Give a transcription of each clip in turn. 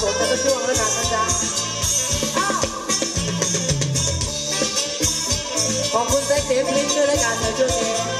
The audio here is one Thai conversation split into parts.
ช่วงแล้วกันนะจ๊ะอ้าวขอบคุณแซคเดฟลิงด้วยแล้วกันในช่วงนี้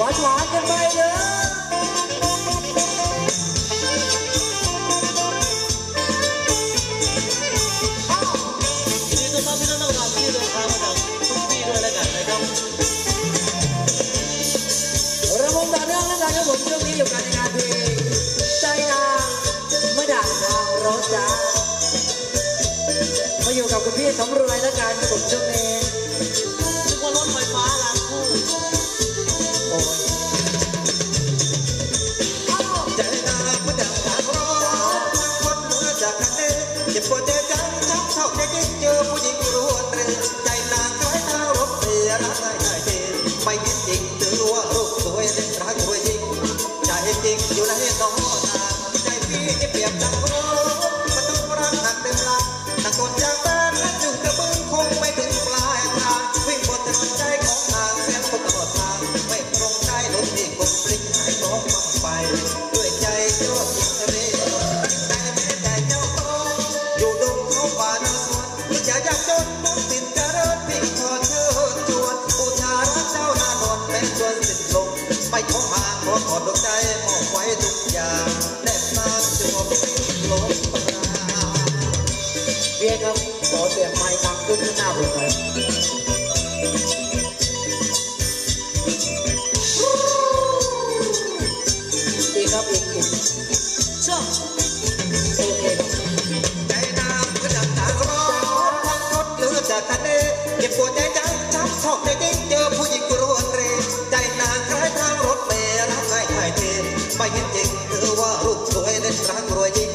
หวานหวานกันไปเลยยินดีต้อนรับพี่น้องนักที่เดินทางมาจากทุกที่ด้วยแล้วกันนะครับระมงต่อเนื่องแล้วกันครับผมช่วงนี้อยู่กันในงานเพลงใจนางเมื่อด่านางรถจ้ามาอยู่กับคุณพี่สำรวยแล้วกันครับผมช่วงนี้ เสียรักได้ได้เทไม่คิดจริงถือว่ารูปสวยเล่นรักสวยจริงใจจริงอยู่ในน้องนาใจพี่เปรียบดังรถ ครับ ขอเสียงไม้ตังขึ้นข้างหน้าผมหน่อยอีกครับอีกอีกชอบโอเคครับใจน้ำก็ดังทางร้อนทางรถเลือดจากทะเลเก็บปวดใจจังช้ำชอบใจยิ่งเจอผู้หญิงกรวนเรใจนางคล้ายทางรถเมล์รักง่ายถ่ายเทไม่เห็นจริงถือว่ารูปสวยเล่นรักรวยจริง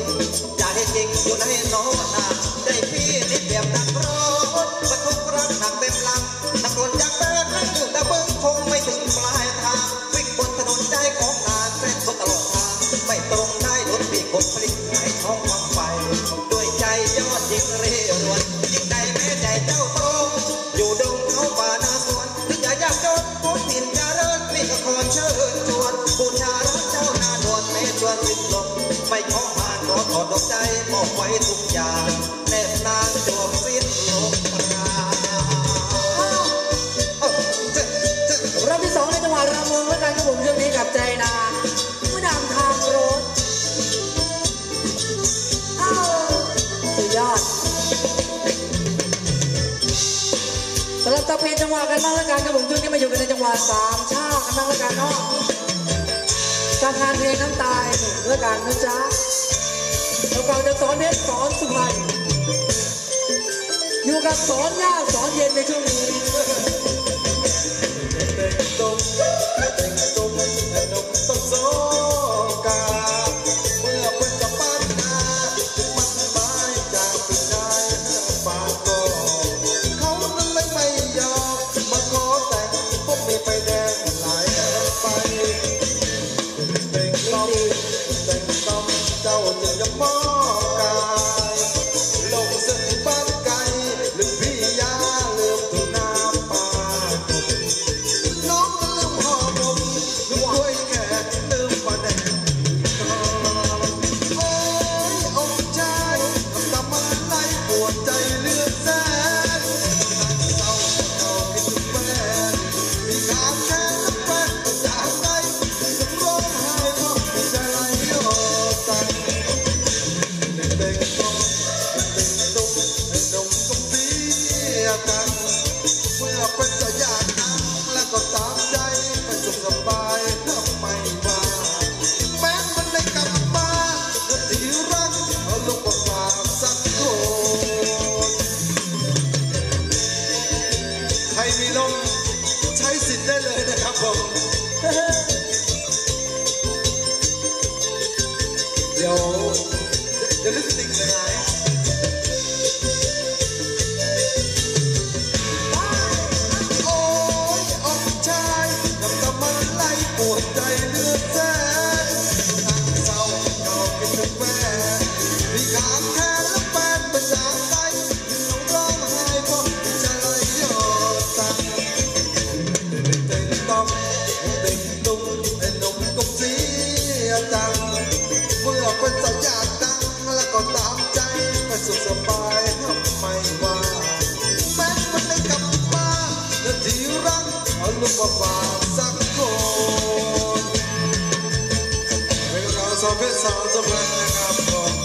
ใจจริงอยู่ในน้องนา เจ้าตรงอยู่ดงเขาป่านาสวนที่จะยากจนพ้นถิ่นเจริญพี่ก็ขอเชิญชวนบูชารักเจ้านานวนแม้ชวนสิ้นลมไม่ขอหางขอถอดดอกใจมอบไว้ทุกอย่างแนบนางจวบสิ้นลม กันบ้างแล้วกันครับผมช่วงนี้มาอยู่กันในจังหวัดสามชาติกันบ้างแล้วกันเนาะการงานเพลงน้ำตายหนึ่งแล้วกันนะจ๊ะแล้วเราจะสอนเพชรสอนสุพรรณอยู่กับสอนย่าสอนเย็นในช่วงนี้ y'all. The, listening man. of his sons of Africa.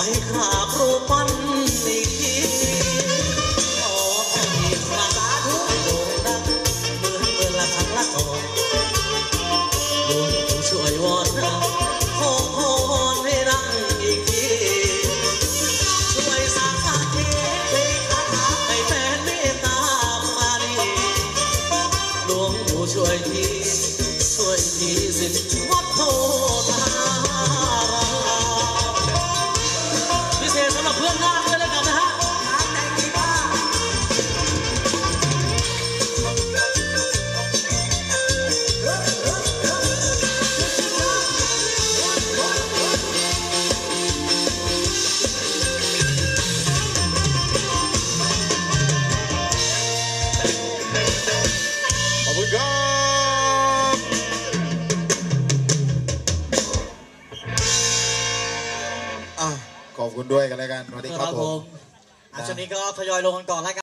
ไปขาบรูปปั้นอีกทีขอให้มาสาธุโด่งดังเหมือเมื่อละครั้งละก่อนดวงช่วยวอนขอรให้ดังอีกทีช่วยสาเคาให้แฟนเมตตามาดีหลวงช่วยที สวัสดีครับผม อ่ช่วงนี้ก็ทยอยลงกันก่อนแล้วกัน